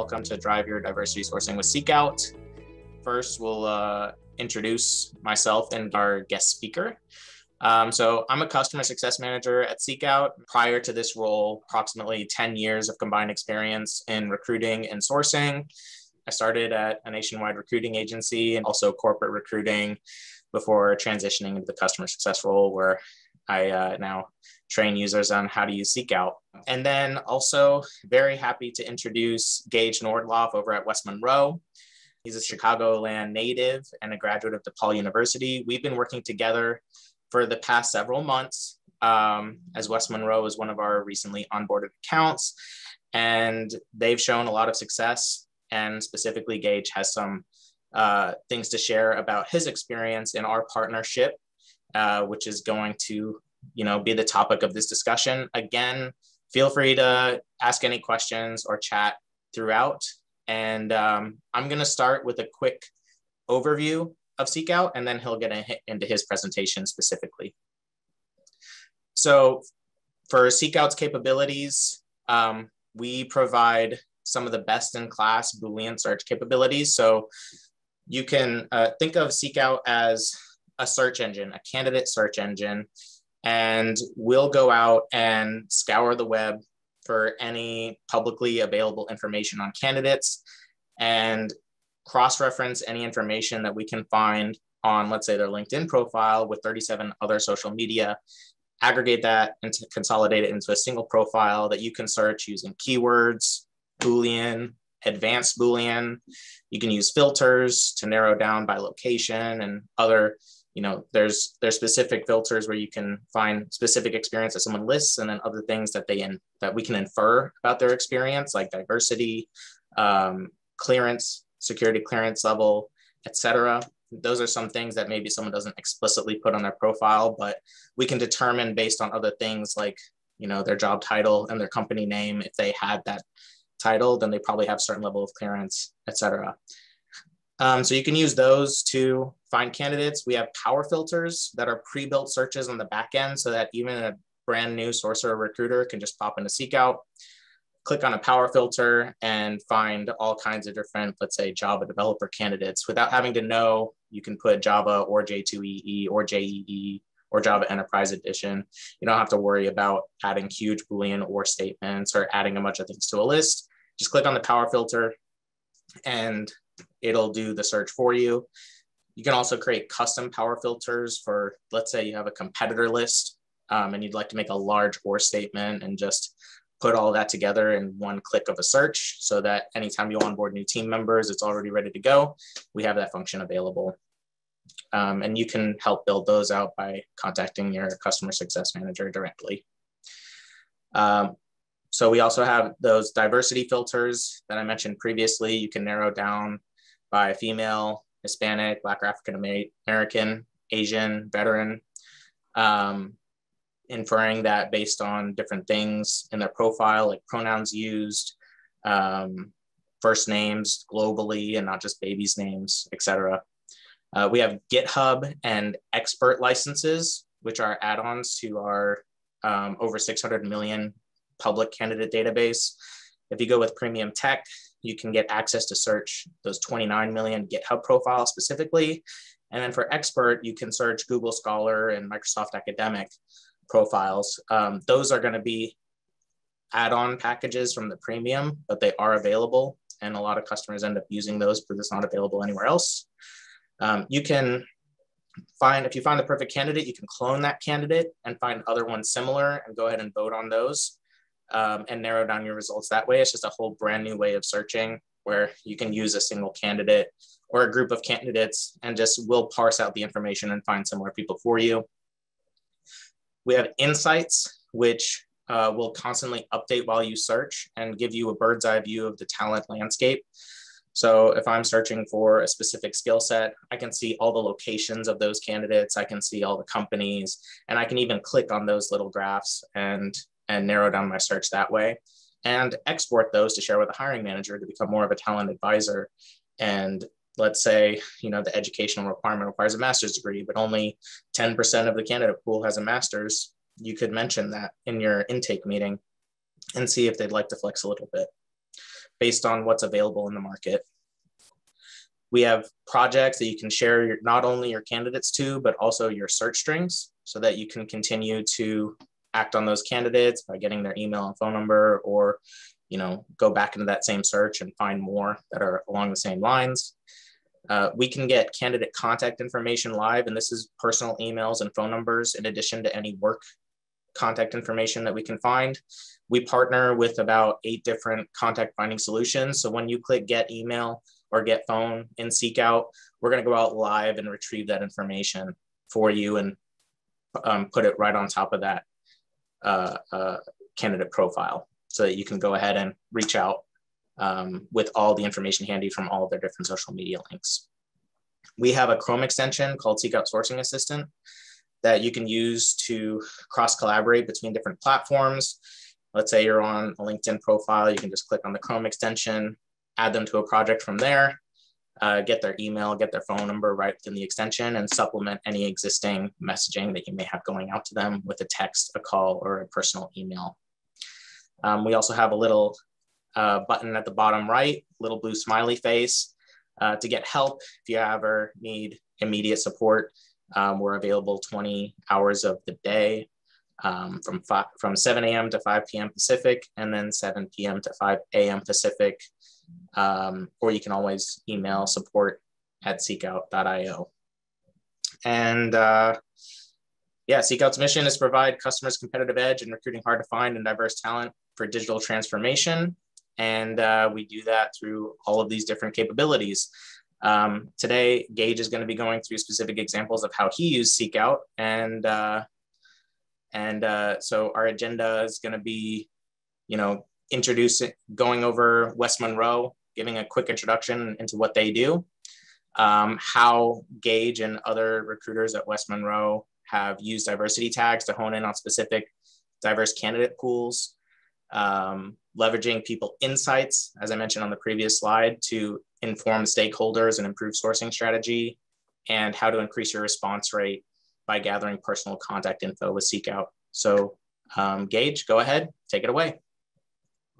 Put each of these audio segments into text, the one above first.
welcome to Drive Your Diversity Sourcing with Seekout. First, we'll uh, introduce myself and our guest speaker. Um, so, I'm a customer success manager at Seekout. Prior to this role, approximately 10 years of combined experience in recruiting and sourcing. I started at a nationwide recruiting agency and also corporate recruiting before transitioning into the customer success role, where I uh, now train users on how to use Seekout. And then also very happy to introduce Gage Nordloff over at West Monroe. He's a Chicagoland native and a graduate of DePaul University. We've been working together for the past several months um, as West Monroe is one of our recently onboarded accounts. And they've shown a lot of success. And specifically, Gage has some uh, things to share about his experience in our partnership, uh, which is going to you know, be the topic of this discussion. Again, feel free to ask any questions or chat throughout. And um, I'm going to start with a quick overview of Seekout, and then he'll get into his presentation specifically. So for Seekout's capabilities, um, we provide some of the best in class Boolean search capabilities. So you can uh, think of Seekout as a search engine, a candidate search engine and we'll go out and scour the web for any publicly available information on candidates and cross-reference any information that we can find on, let's say, their LinkedIn profile with 37 other social media, aggregate that and consolidate it into a single profile that you can search using keywords, Boolean, advanced Boolean. You can use filters to narrow down by location and other you know there's there's specific filters where you can find specific experience that someone lists and then other things that they in that we can infer about their experience like diversity um, clearance security clearance level etc those are some things that maybe someone doesn't explicitly put on their profile but we can determine based on other things like you know their job title and their company name. If they had that title then they probably have certain level of clearance etc um, so you can use those to find candidates. We have power filters that are pre-built searches on the back end so that even a brand new sourcer or recruiter can just pop into Seekout, click on a power filter and find all kinds of different, let's say Java developer candidates without having to know you can put Java or J2EE or JEE or Java Enterprise Edition. You don't have to worry about adding huge Boolean or statements or adding a bunch of things to a list. Just click on the power filter and it'll do the search for you. You can also create custom power filters for, let's say you have a competitor list um, and you'd like to make a large or statement and just put all that together in one click of a search so that anytime you onboard new team members, it's already ready to go. We have that function available. Um, and you can help build those out by contacting your customer success manager directly. Um, so we also have those diversity filters that I mentioned previously. You can narrow down by female, Hispanic, Black, African American, Asian, veteran, um, inferring that based on different things in their profile, like pronouns used, um, first names globally, and not just babies' names, etc. Uh, we have GitHub and expert licenses, which are add-ons to our um, over 600 million public candidate database. If you go with Premium Tech, you can get access to search those 29 million GitHub profiles specifically. And then for expert, you can search Google Scholar and Microsoft Academic profiles. Um, those are going to be add-on packages from the premium, but they are available. And a lot of customers end up using those because it's not available anywhere else. Um, you can find, if you find the perfect candidate, you can clone that candidate and find other ones similar and go ahead and vote on those um, and narrow down your results that way. It's just a whole brand new way of searching where you can use a single candidate or a group of candidates and just will parse out the information and find similar people for you. We have insights, which uh, will constantly update while you search and give you a bird's eye view of the talent landscape. So if I'm searching for a specific skill set, I can see all the locations of those candidates. I can see all the companies, and I can even click on those little graphs and and narrow down my search that way and export those to share with the hiring manager to become more of a talent advisor and let's say you know the educational requirement requires a master's degree but only 10% of the candidate pool has a master's you could mention that in your intake meeting and see if they'd like to flex a little bit based on what's available in the market. We have projects that you can share your, not only your candidates to, but also your search strings so that you can continue to act on those candidates by getting their email and phone number or you know go back into that same search and find more that are along the same lines. Uh, we can get candidate contact information live and this is personal emails and phone numbers in addition to any work contact information that we can find. We partner with about eight different contact finding solutions. So when you click get email or get phone in seekout we're going to go out live and retrieve that information for you and um, put it right on top of that uh, uh, candidate profile so that you can go ahead and reach out um, with all the information handy from all their different social media links. We have a Chrome extension called Seekout Sourcing Assistant that you can use to cross collaborate between different platforms. Let's say you're on a LinkedIn profile, you can just click on the Chrome extension, add them to a project from there, uh, get their email, get their phone number right within the extension, and supplement any existing messaging that you may have going out to them with a text, a call, or a personal email. Um, we also have a little uh, button at the bottom right, little blue smiley face uh, to get help if you ever need immediate support. Um, we're available 20 hours of the day um, from, five, from 7 a.m. to 5 p.m. Pacific and then 7 p.m. to 5 a.m. Pacific um, or you can always email support at seekout.io. And uh, yeah, Seekout's mission is to provide customers competitive edge in recruiting hard to find and diverse talent for digital transformation. And uh, we do that through all of these different capabilities. Um, today, Gage is going to be going through specific examples of how he used Seekout. And, uh, and uh, so our agenda is going to be, you know, introducing, going over West Monroe, giving a quick introduction into what they do, um, how Gage and other recruiters at West Monroe have used diversity tags to hone in on specific diverse candidate pools, um, leveraging people insights, as I mentioned on the previous slide, to inform stakeholders and improve sourcing strategy, and how to increase your response rate by gathering personal contact info with Seekout. So um, Gage, go ahead, take it away.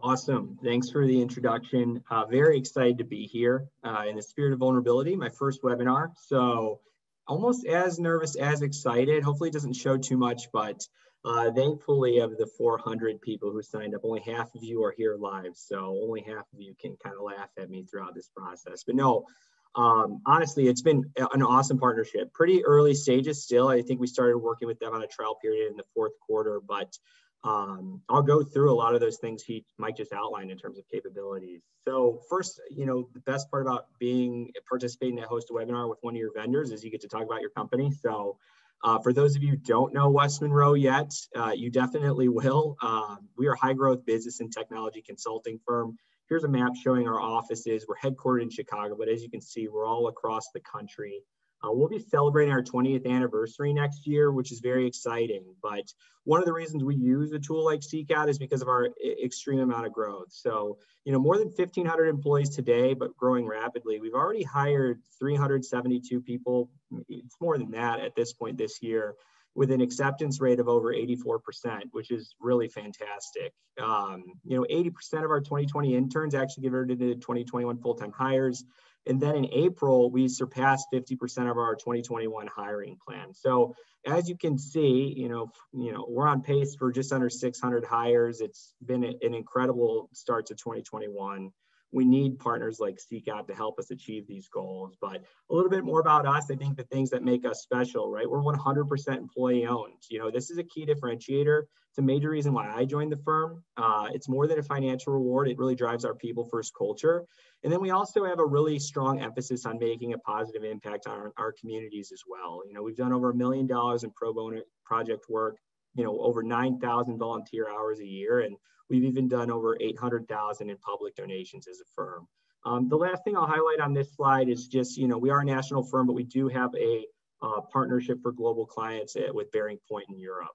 Awesome. Thanks for the introduction. Uh, very excited to be here uh, in the spirit of vulnerability, my first webinar. So almost as nervous as excited. Hopefully it doesn't show too much, but uh, thankfully of the 400 people who signed up, only half of you are here live. So only half of you can kind of laugh at me throughout this process. But no, um, honestly, it's been an awesome partnership. Pretty early stages still. I think we started working with them on a trial period in the fourth quarter, but um, I'll go through a lot of those things he Mike just outlined in terms of capabilities. So first, you know, the best part about being participating at host a webinar with one of your vendors is you get to talk about your company. So uh, for those of you who don't know West Monroe yet, uh, you definitely will. Um, we are a high growth business and technology consulting firm. Here's a map showing our offices. We're headquartered in Chicago, but as you can see, we're all across the country. Uh, we'll be celebrating our 20th anniversary next year, which is very exciting. But one of the reasons we use a tool like Seekout is because of our extreme amount of growth. So, you know, more than 1,500 employees today, but growing rapidly. We've already hired 372 people. It's more than that at this point this year with an acceptance rate of over 84%, which is really fantastic. Um, you know, 80% of our 2020 interns actually converted into 2021 full-time hires. And then in April, we surpassed 50% of our 2021 hiring plan. So as you can see, you know, you know, we're on pace for just under 600 hires. It's been an incredible start to 2021 we need partners like Seekout to help us achieve these goals. But a little bit more about us, I think the things that make us special, right? We're 100% employee owned. You know, this is a key differentiator. It's a major reason why I joined the firm. Uh, it's more than a financial reward. It really drives our people first culture. And then we also have a really strong emphasis on making a positive impact on our, our communities as well. You know, we've done over a million dollars in pro bono project work, you know, over 9,000 volunteer hours a year. And We've even done over 800,000 in public donations as a firm. Um, the last thing I'll highlight on this slide is just, you know, we are a national firm, but we do have a uh, partnership for global clients at, with Bearing Point in Europe.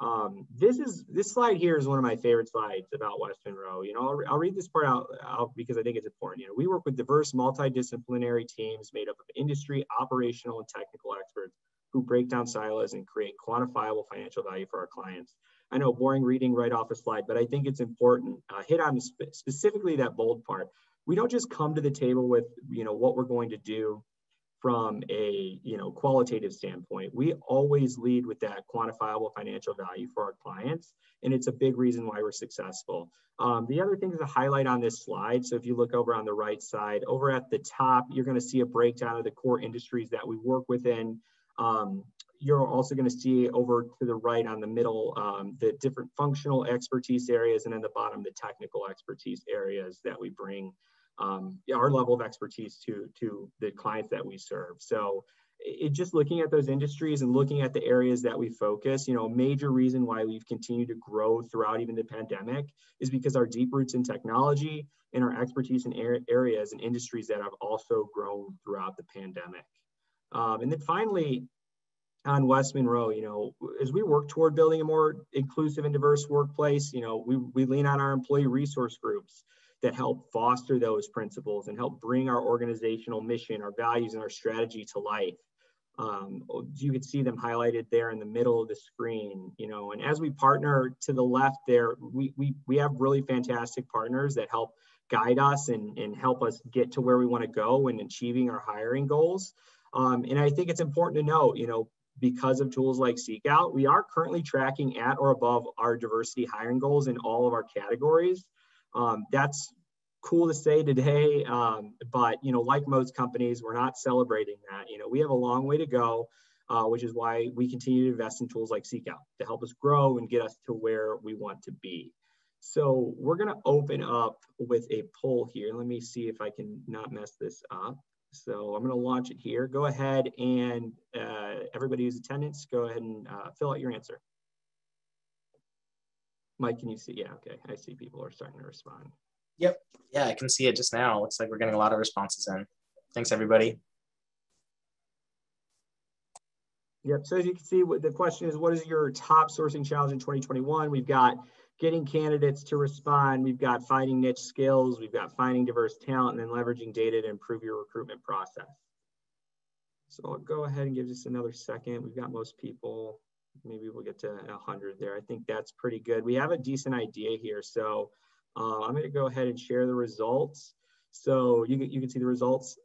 Um, this is this slide here is one of my favorite slides about West Monroe. You know, I'll, I'll read this part out, out, because I think it's important. You know, we work with diverse multidisciplinary teams made up of industry, operational, and technical experts who break down silos and create quantifiable financial value for our clients. I know boring reading right off a slide, but I think it's important. Uh, hit on spe specifically that bold part. We don't just come to the table with you know what we're going to do from a you know qualitative standpoint we always lead with that quantifiable financial value for our clients and it's a big reason why we're successful um, the other thing is a highlight on this slide so if you look over on the right side over at the top you're going to see a breakdown of the core industries that we work within um, you're also going to see over to the right on the middle um, the different functional expertise areas and then the bottom the technical expertise areas that we bring um, our level of expertise to, to the clients that we serve. So it, just looking at those industries and looking at the areas that we focus, you know, a major reason why we've continued to grow throughout even the pandemic is because our deep roots in technology and our expertise in areas and industries that have also grown throughout the pandemic. Um, and then finally, on West Monroe, you know, as we work toward building a more inclusive and diverse workplace, you know, we, we lean on our employee resource groups that help foster those principles and help bring our organizational mission, our values, and our strategy to life. Um, you can see them highlighted there in the middle of the screen, you know, and as we partner to the left there, we, we, we have really fantastic partners that help guide us and, and help us get to where we want to go and achieving our hiring goals. Um, and I think it's important to note, you know, because of tools like SeekOut, we are currently tracking at or above our diversity hiring goals in all of our categories. Um, that's cool to say today, um, but you know, like most companies, we're not celebrating that. You know, we have a long way to go, uh, which is why we continue to invest in tools like SeekOut to help us grow and get us to where we want to be. So we're going to open up with a poll here. Let me see if I can not mess this up. So I'm going to launch it here. Go ahead and uh, everybody who's attendance, go ahead and uh, fill out your answer. Mike, can you see? Yeah, okay. I see people are starting to respond. Yep. Yeah, I can see it just now. Looks like we're getting a lot of responses in. Thanks, everybody. Yep. So as you can see, what the question is, what is your top sourcing challenge in 2021? We've got getting candidates to respond. We've got finding niche skills. We've got finding diverse talent and then leveraging data to improve your recruitment process. So I'll go ahead and give just another second. We've got most people maybe we'll get to 100 there. I think that's pretty good. We have a decent idea here. So uh, I'm going to go ahead and share the results. So you can, you can see the results.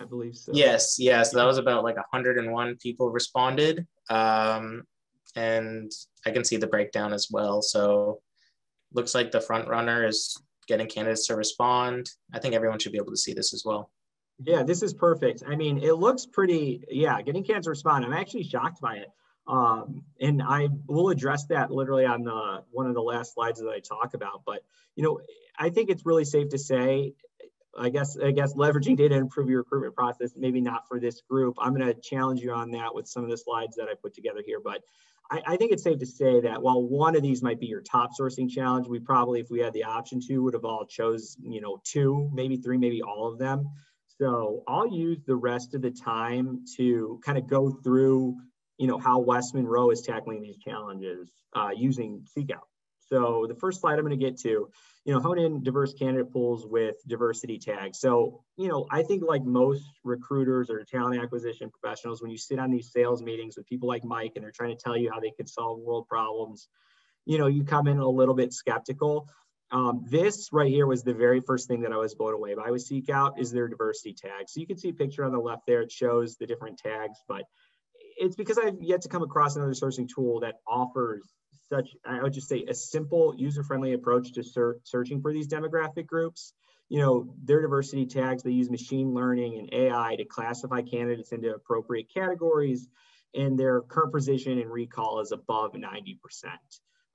I believe so. Yes, yes. so That was about like 101 people responded. Um, and I can see the breakdown as well. So looks like the front runner is getting candidates to respond. I think everyone should be able to see this as well. Yeah, this is perfect. I mean, it looks pretty, yeah, getting cancer respond. I'm actually shocked by it. Um, and I will address that literally on the one of the last slides that I talk about. But you know, I think it's really safe to say, I guess, I guess leveraging data to improve your recruitment process, maybe not for this group. I'm going to challenge you on that with some of the slides that I put together here. But I, I, think it's safe to say that while one of these might be your top sourcing challenge, we probably, if we had the option to, would have all chose, you know, two, maybe three, maybe all of them. So I'll use the rest of the time to kind of go through, you know, how West Monroe is tackling these challenges uh, using SeekOut. So the first slide I'm going to get to, you know, hone in diverse candidate pools with diversity tags. So, you know, I think like most recruiters or talent acquisition professionals, when you sit on these sales meetings with people like Mike and they're trying to tell you how they could solve world problems, you know, you come in a little bit skeptical. Um, this right here was the very first thing that I was blown away by with SeekOut is their diversity tag. So you can see a picture on the left there. It shows the different tags, but it's because I've yet to come across another sourcing tool that offers such, I would just say, a simple, user-friendly approach to ser searching for these demographic groups. You know, their diversity tags, they use machine learning and AI to classify candidates into appropriate categories, and their current precision and recall is above 90%.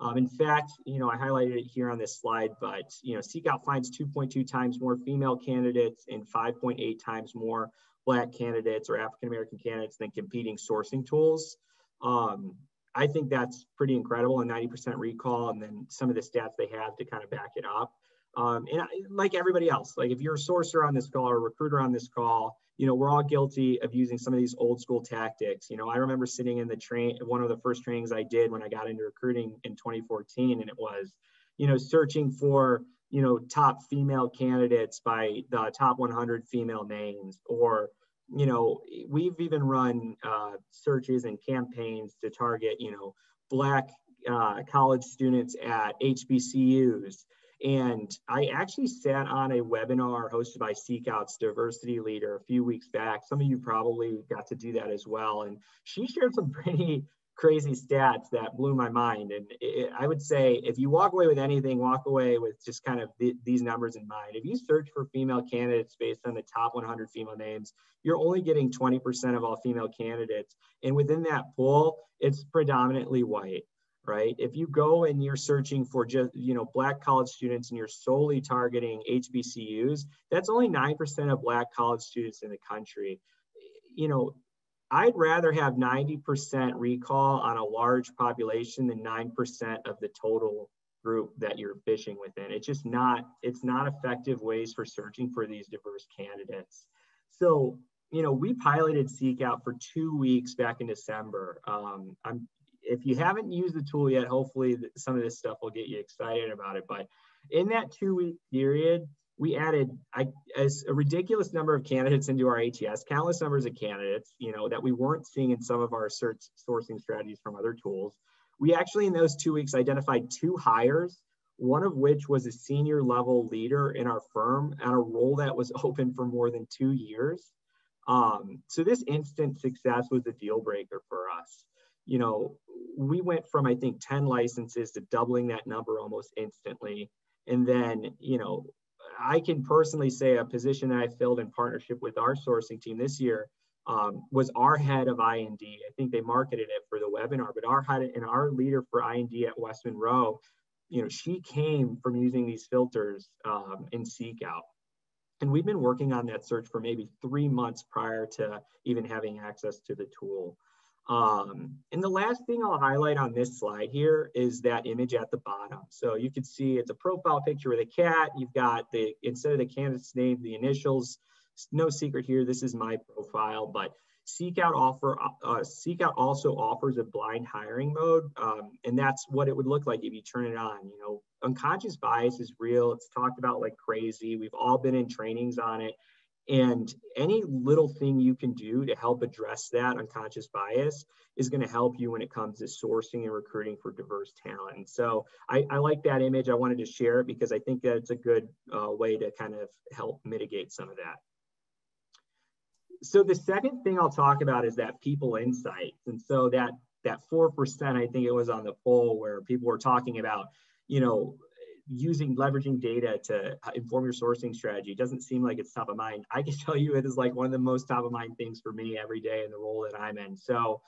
Um, in fact, you know, I highlighted it here on this slide, but, you know, SeekOut finds 2.2 times more female candidates and 5.8 times more Black candidates or African-American candidates than competing sourcing tools. Um, I think that's pretty incredible and 90% recall and then some of the stats they have to kind of back it up. Um, and I, like everybody else, like if you're a sourcer on this call or a recruiter on this call, you know, we're all guilty of using some of these old school tactics. You know, I remember sitting in the train, one of the first trainings I did when I got into recruiting in 2014, and it was, you know, searching for, you know, top female candidates by the top 100 female names or, you know, we've even run uh, searches and campaigns to target, you know, Black uh, college students at HBCUs. And I actually sat on a webinar hosted by Seekout's diversity leader a few weeks back. Some of you probably got to do that as well. And she shared some pretty crazy stats that blew my mind. And it, I would say if you walk away with anything, walk away with just kind of th these numbers in mind. If you search for female candidates based on the top 100 female names, you're only getting 20% of all female candidates. And within that pool, it's predominantly white right? If you go and you're searching for just, you know, black college students and you're solely targeting HBCUs, that's only 9% of black college students in the country. You know, I'd rather have 90% recall on a large population than 9% of the total group that you're fishing within. It's just not, it's not effective ways for searching for these diverse candidates. So, you know, we piloted Seek Out for two weeks back in December. Um, I'm, if you haven't used the tool yet, hopefully some of this stuff will get you excited about it. But in that two week period, we added I, as a ridiculous number of candidates into our ATS, countless numbers of candidates, you know, that we weren't seeing in some of our search sourcing strategies from other tools. We actually, in those two weeks, identified two hires, one of which was a senior level leader in our firm and a role that was open for more than two years. Um, so this instant success was a deal breaker for us. You know, we went from, I think, 10 licenses to doubling that number almost instantly. And then, you know, I can personally say a position that I filled in partnership with our sourcing team this year um, was our head of I&D. I think they marketed it for the webinar, but our head and our leader for I&D at West Monroe, you know, she came from using these filters um, in Seek Out. And we've been working on that search for maybe three months prior to even having access to the tool. Um, and the last thing I'll highlight on this slide here is that image at the bottom. So you can see it's a profile picture with a cat. You've got the, instead of the candidate's name, the initials. No secret here, this is my profile, but Seekout offer uh, Seekout also offers a blind hiring mode, um, and that's what it would look like if you turn it on. You know, unconscious bias is real. It's talked about like crazy. We've all been in trainings on it, and any little thing you can do to help address that unconscious bias is going to help you when it comes to sourcing and recruiting for diverse talent. so I, I like that image. I wanted to share it because I think that it's a good uh, way to kind of help mitigate some of that. So the second thing I'll talk about is that people insights. And so that that 4%, I think it was on the poll where people were talking about, you know, using leveraging data to inform your sourcing strategy doesn't seem like it's top of mind. I can tell you it is like one of the most top of mind things for me every day in the role that I'm in. So,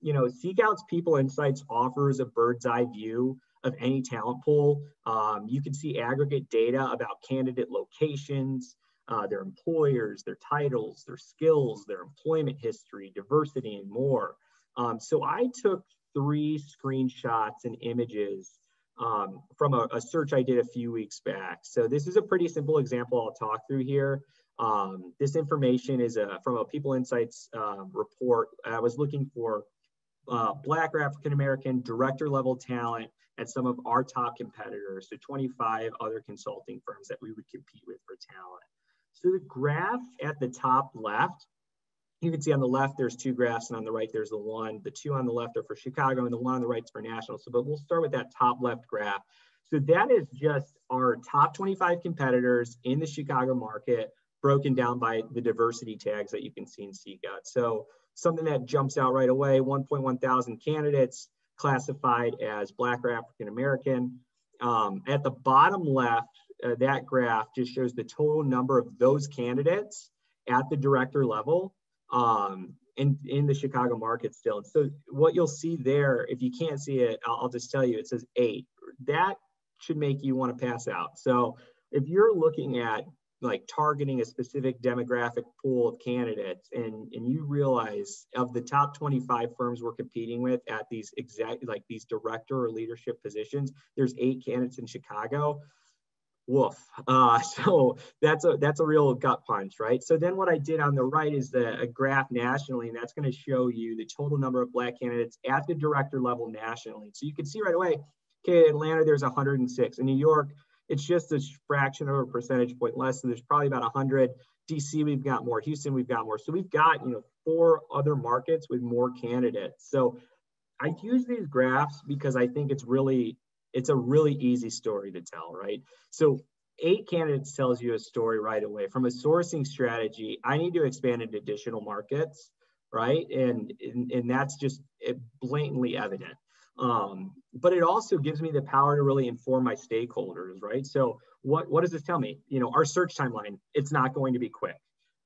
you know, Seekout's People Insights offers a bird's eye view of any talent pool. Um, you can see aggregate data about candidate locations, uh, their employers, their titles, their skills, their employment history, diversity, and more. Um, so I took three screenshots and images um, from a, a, search I did a few weeks back. So this is a pretty simple example I'll talk through here. Um, this information is a, from a People Insights uh, report. I was looking for uh, Black or African American director level talent at some of our top competitors, so 25 other consulting firms that we would compete with for talent. So the graph at the top left you can see on the left, there's two graphs and on the right, there's the one. The two on the left are for Chicago and the one on the right is for national. So, but we'll start with that top left graph. So that is just our top 25 competitors in the Chicago market broken down by the diversity tags that you can see in Seekout. So something that jumps out right away, 1.1 thousand candidates classified as Black or African American. Um, at the bottom left, uh, that graph just shows the total number of those candidates at the director level um, in, in the Chicago market still. So what you'll see there, if you can't see it, I'll, I'll just tell you, it says eight. That should make you want to pass out. So if you're looking at like targeting a specific demographic pool of candidates and, and you realize of the top 25 firms we're competing with at these exact like these director or leadership positions there's eight candidates in chicago woof. Uh, so that's a that's a real gut punch, right? So then what I did on the right is the a graph nationally, and that's going to show you the total number of black candidates at the director level nationally. So you can see right away, okay, Atlanta there's 106. In New York, it's just a fraction of a percentage point less, and there's probably about 100. DC, we've got more. Houston, we've got more. So we've got, you know, four other markets with more candidates. So I use these graphs because I think it's really, it's a really easy story to tell, right? So eight candidates tells you a story right away. From a sourcing strategy, I need to expand into additional markets, right? And, and, and that's just blatantly evident. Um, but it also gives me the power to really inform my stakeholders, right? So what, what does this tell me? You know, our search timeline, it's not going to be quick.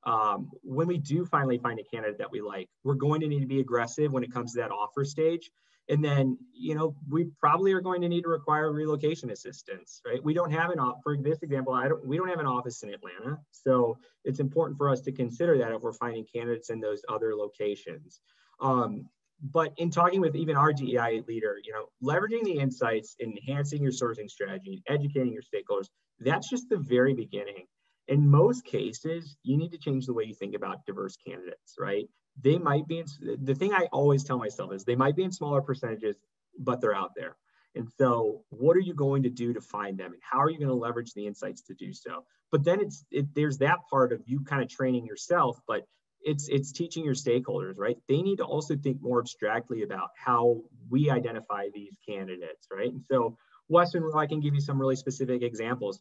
Um, when we do finally find a candidate that we like, we're going to need to be aggressive when it comes to that offer stage. And then, you know, we probably are going to need to require relocation assistance, right? We don't have an office, for this example, I don't we don't have an office in Atlanta. So it's important for us to consider that if we're finding candidates in those other locations. Um, but in talking with even our DEI leader, you know, leveraging the insights, enhancing your sourcing strategy, educating your stakeholders, that's just the very beginning. In most cases, you need to change the way you think about diverse candidates, right? They might be in, the thing I always tell myself is they might be in smaller percentages, but they're out there. And so, what are you going to do to find them, and how are you going to leverage the insights to do so? But then it's it, there's that part of you kind of training yourself, but it's it's teaching your stakeholders right they need to also think more abstractly about how we identify these candidates right and so West Monroe i can give you some really specific examples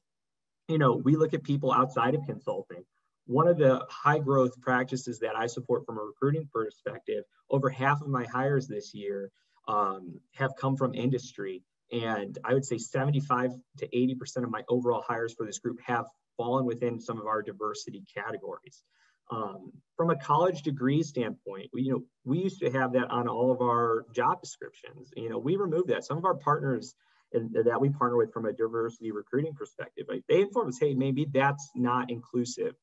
you know we look at people outside of consulting one of the high growth practices that i support from a recruiting perspective over half of my hires this year um, have come from industry and i would say 75 to 80 percent of my overall hires for this group have fallen within some of our diversity categories um, from a college degree standpoint, we, you know, we used to have that on all of our job descriptions. You know, we removed that. Some of our partners that we partner with from a diversity recruiting perspective, like they inform us, hey, maybe that's not inclusive.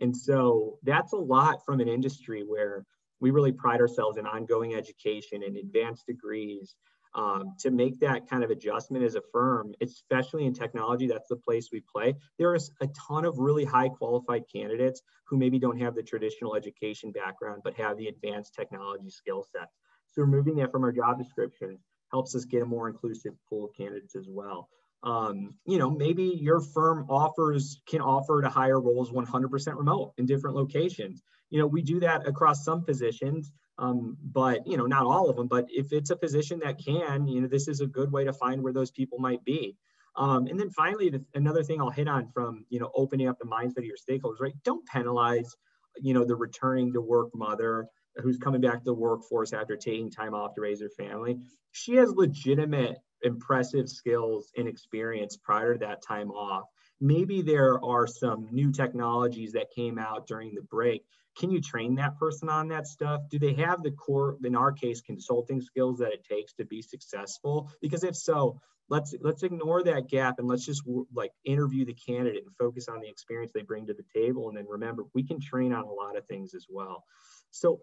And so that's a lot from an industry where we really pride ourselves in ongoing education and advanced degrees um, to make that kind of adjustment as a firm, especially in technology, that's the place we play. There is a ton of really high qualified candidates who maybe don't have the traditional education background, but have the advanced technology skill sets. So removing that from our job descriptions helps us get a more inclusive pool of candidates as well. Um, you know, maybe your firm offers can offer to hire roles 100% remote in different locations. You know, we do that across some positions. Um, but you know, not all of them. But if it's a position that can, you know, this is a good way to find where those people might be. Um, and then finally, the, another thing I'll hit on from you know opening up the mindset of your stakeholders, right? Don't penalize, you know, the returning to work mother who's coming back to the workforce after taking time off to raise her family. She has legitimate, impressive skills and experience prior to that time off. Maybe there are some new technologies that came out during the break can you train that person on that stuff? Do they have the core, in our case, consulting skills that it takes to be successful? Because if so, let's let's ignore that gap and let's just like interview the candidate and focus on the experience they bring to the table. And then remember, we can train on a lot of things as well. So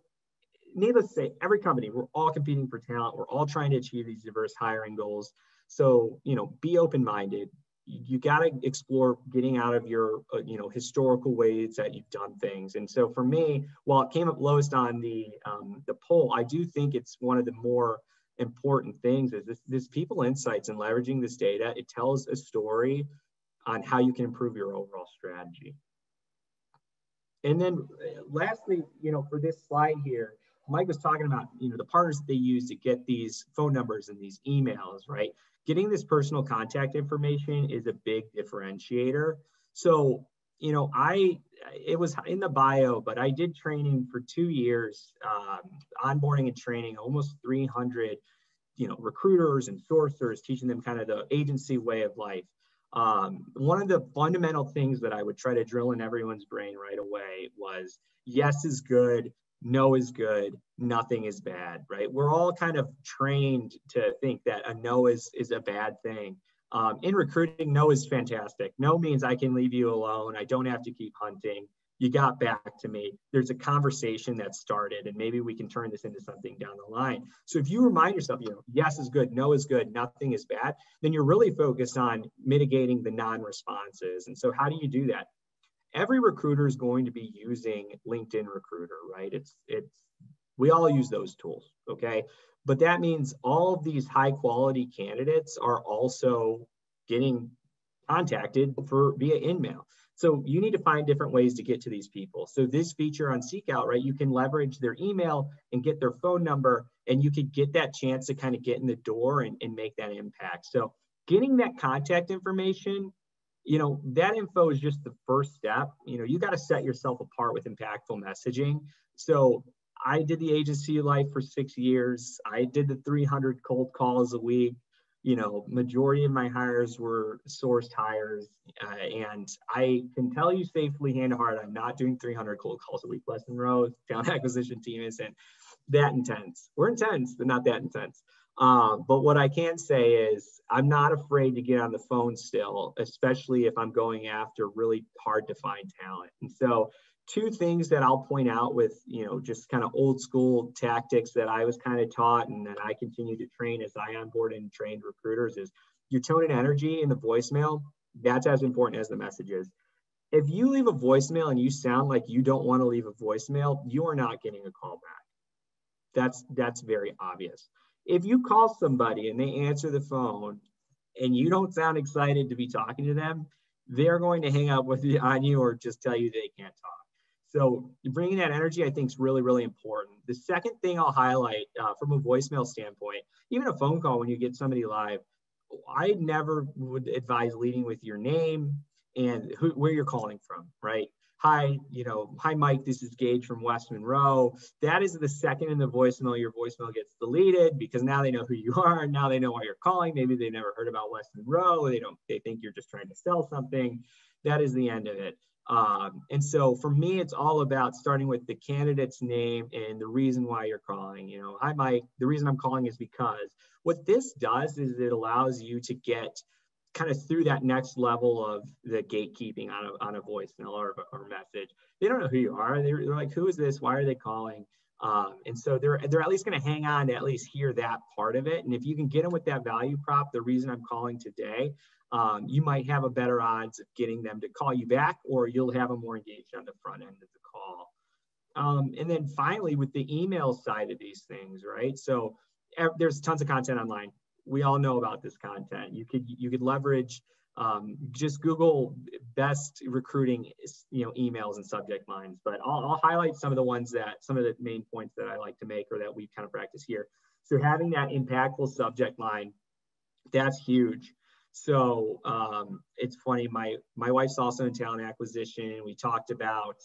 needless to say, every company, we're all competing for talent. We're all trying to achieve these diverse hiring goals. So, you know, be open-minded, you got to explore getting out of your uh, you know historical ways that you've done things and so for me while it came up lowest on the um, the poll i do think it's one of the more important things is this, this people insights and leveraging this data it tells a story on how you can improve your overall strategy and then uh, lastly you know for this slide here mike was talking about you know the partners that they use to get these phone numbers and these emails right getting this personal contact information is a big differentiator. So, you know, I, it was in the bio, but I did training for two years, um, onboarding and training almost 300, you know, recruiters and sourcers, teaching them kind of the agency way of life. Um, one of the fundamental things that I would try to drill in everyone's brain right away was yes is good, no is good, nothing is bad, right? We're all kind of trained to think that a no is, is a bad thing. Um, in recruiting, no is fantastic. No means I can leave you alone. I don't have to keep hunting. You got back to me. There's a conversation that started, and maybe we can turn this into something down the line. So if you remind yourself, you know, yes is good, no is good, nothing is bad, then you're really focused on mitigating the non-responses. And so how do you do that? Every recruiter is going to be using LinkedIn Recruiter, right? It's it's we all use those tools, okay? But that means all of these high quality candidates are also getting contacted for via InMail. So you need to find different ways to get to these people. So this feature on Seekout, right, you can leverage their email and get their phone number, and you could get that chance to kind of get in the door and, and make that impact. So getting that contact information, you know, that info is just the first step. You know, you got to set yourself apart with impactful messaging. So I did the agency life for six years. I did the 300 cold calls a week you know, majority of my hires were sourced hires. Uh, and I can tell you safely, hand to heart, I'm not doing 300 cold calls a week. West Monroe, talent acquisition team isn't that intense. We're intense, but not that intense. Uh, but what I can say is I'm not afraid to get on the phone still, especially if I'm going after really hard to find talent. And so two things that I'll point out with, you know, just kind of old school tactics that I was kind of taught and that I continue to train as I onboard and trained recruiters is your tone and energy in the voicemail. That's as important as the messages. If you leave a voicemail and you sound like you don't want to leave a voicemail, you are not getting a call back. That's that's very obvious. If you call somebody and they answer the phone and you don't sound excited to be talking to them, they're going to hang up with you on you or just tell you they can't talk. So bringing that energy, I think, is really, really important. The second thing I'll highlight uh, from a voicemail standpoint, even a phone call when you get somebody live, I never would advise leading with your name and who, where you're calling from, right? Hi, you know, hi, Mike, this is Gage from West Monroe. That is the second in the voicemail, your voicemail gets deleted because now they know who you are. Now they know why you're calling. Maybe they never heard about West Monroe. They don't, they think you're just trying to sell something. That is the end of it. Um, and so for me, it's all about starting with the candidate's name and the reason why you're calling. You know, hi Mike, the reason I'm calling is because what this does is it allows you to get kind of through that next level of the gatekeeping on a, on a voicemail or, or message. They don't know who you are. They're, they're like, who is this? Why are they calling? Um, and so they're they're at least going to hang on to at least hear that part of it. And if you can get them with that value prop, the reason I'm calling today, um, you might have a better odds of getting them to call you back, or you'll have them more engaged on the front end of the call. Um, and then finally, with the email side of these things, right? So there's tons of content online. We all know about this content. You could you could leverage um, just Google best recruiting, you know, emails and subject lines. But I'll, I'll, highlight some of the ones that some of the main points that I like to make or that we kind of practice here. So having that impactful subject line, that's huge. So um, it's funny. My my wife's also in talent acquisition. We talked about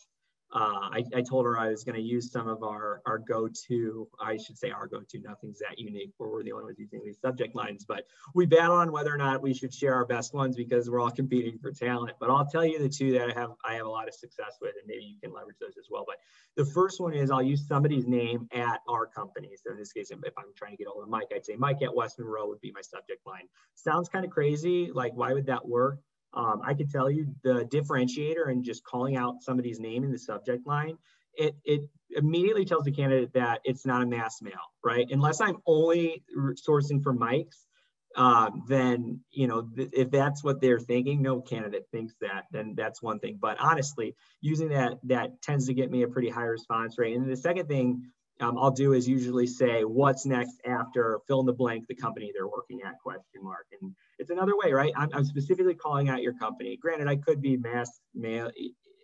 uh, I, I, told her I was going to use some of our, our go-to, I should say our go-to, nothing's that unique where we're the only ones using these subject lines, but we battle on whether or not we should share our best ones because we're all competing for talent. But I'll tell you the two that I have, I have a lot of success with, and maybe you can leverage those as well. But the first one is I'll use somebody's name at our company. So in this case, if I'm trying to get hold of Mike, I'd say Mike at West Monroe would be my subject line. Sounds kind of crazy. Like, why would that work? Um, I could tell you the differentiator and just calling out somebody's name in the subject line, it, it immediately tells the candidate that it's not a mass mail, right? Unless I'm only sourcing for Mikes, uh, then you know th- if that's what they're thinking, no candidate thinks that. Then that's one thing. But honestly, using that that tends to get me a pretty high response rate. And the second thing um, I'll do is usually say what's next after fill in the blank the company they're working at? question mark. And it's another way right? I'm, I'm specifically calling out your company. Granted I could be mass mail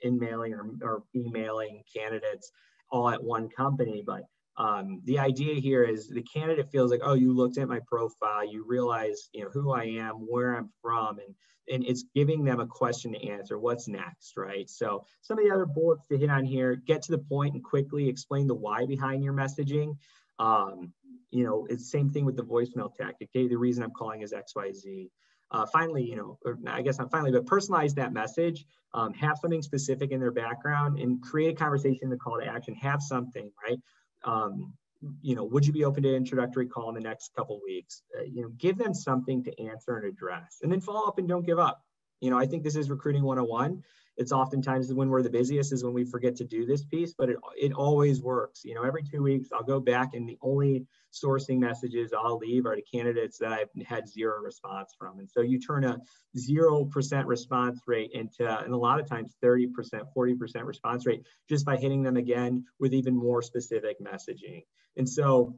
in mailing or, or emailing candidates all at one company but um, the idea here is the candidate feels like oh you looked at my profile you realize you know who I am where I'm from and and it's giving them a question to answer. What's next, right? So some of the other bullets to hit on here, get to the point and quickly explain the why behind your messaging. Um, you know, it's same thing with the voicemail tactic. Okay, the reason I'm calling is X, Y, Z. Uh, finally, you know, I guess not finally, but personalize that message. Um, have something specific in their background and create a conversation, the call to action. Have something, right? Um, you know, would you be open to an introductory call in the next couple weeks? Uh, you know, give them something to answer and address, and then follow up and don't give up. You know, I think this is recruiting 101. It's oftentimes when we're the busiest is when we forget to do this piece, but it, it always works. You know, every two weeks I'll go back and the only sourcing messages I'll leave are to candidates that I've had zero response from. And so you turn a 0% response rate into, and a lot of times 30%, 40% response rate just by hitting them again with even more specific messaging. And so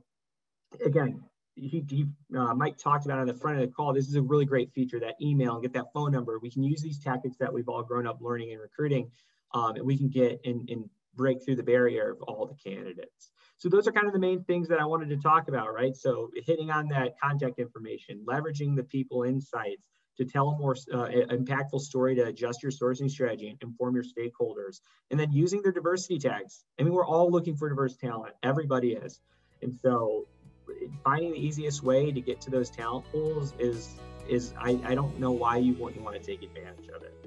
again, he, he uh, Mike talked about on the front of the call, this is a really great feature, that email and get that phone number. We can use these tactics that we've all grown up learning and recruiting, um, and we can get and, and break through the barrier of all the candidates. So those are kind of the main things that I wanted to talk about, right? So hitting on that contact information, leveraging the people insights, to tell a more uh, impactful story to adjust your sourcing strategy and inform your stakeholders. And then using their diversity tags. I mean, we're all looking for diverse talent. Everybody is. And so finding the easiest way to get to those talent pools is is I, I don't know why you wouldn't want to take advantage of it.